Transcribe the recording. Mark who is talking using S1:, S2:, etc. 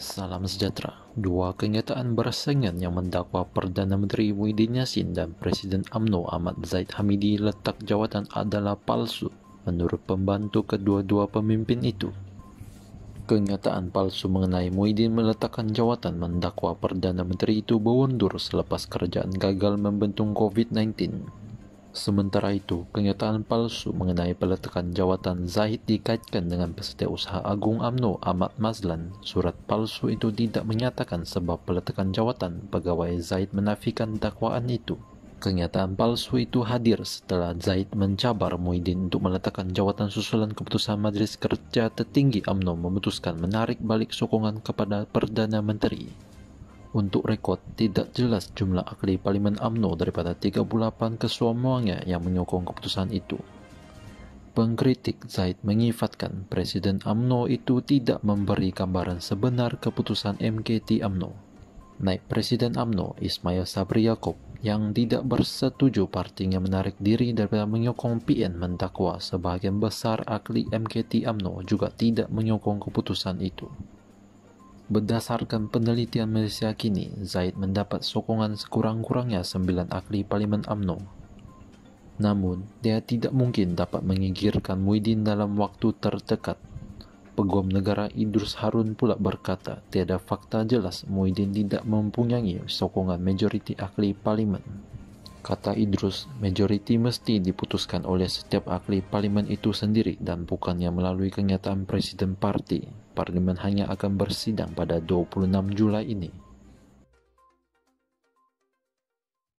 S1: Salam sejahtera. Dua kenyataan bersaingan yang mendakwa Perdana Menteri Muhyiddin Yassin dan Presiden AMNO Ahmad Zaid Hamidi letak jawatan adalah palsu menurut pembantu kedua-dua pemimpin itu. Kenyataan palsu mengenai Muhyiddin meletakkan jawatan mendakwa Perdana Menteri itu berundur selepas kerajaan gagal membentuk COVID-19. Sementara itu, kenyataan palsu mengenai peletakan jawatan Zahid dikaitkan dengan Usaha Agung AMNO Ahmad Mazlan. Surat palsu itu tidak menyatakan sebab peletakan jawatan. Pegawai Zahid menafikan dakwaan itu. Kenyataan palsu itu hadir setelah Zaid mencabar Muhyiddin untuk meletakkan jawatan susulan keputusan Majelis Kerja Tertinggi AMNO memutuskan menarik balik sokongan kepada Perdana Menteri. Untuk rekod, tidak jelas jumlah ahli Parlimen AMNO daripada 38 kesemuanya yang menyokong keputusan itu. Pengkritik Zaid menyifatkan Presiden AMNO itu tidak memberi gambaran sebenar keputusan MKT AMNO. Naik Presiden AMNO Ismail Sabri Yaakob yang tidak bersetuju partinya menarik diri daripada menyokong PN mendakwa sebagian besar ahli MKT AMNO juga tidak menyokong keputusan itu. Berdasarkan penelitian Malaysia kini, Zaid mendapat sokongan sekurang-kurangnya 9 ahli Parlimen AMNO. Namun, dia tidak mungkin dapat mengigirkan Muhyiddin dalam waktu terdekat. Peguam negara Idrus Harun pula berkata, tiada fakta jelas Muhyiddin tidak mempunyai sokongan majoriti ahli parlimen. Kata Idrus, majoriti mesti diputuskan oleh setiap ahli parlimen itu sendiri dan bukannya melalui kenyataan Presiden Parti parlimen hanya akan bersidang pada 26 Julai ini.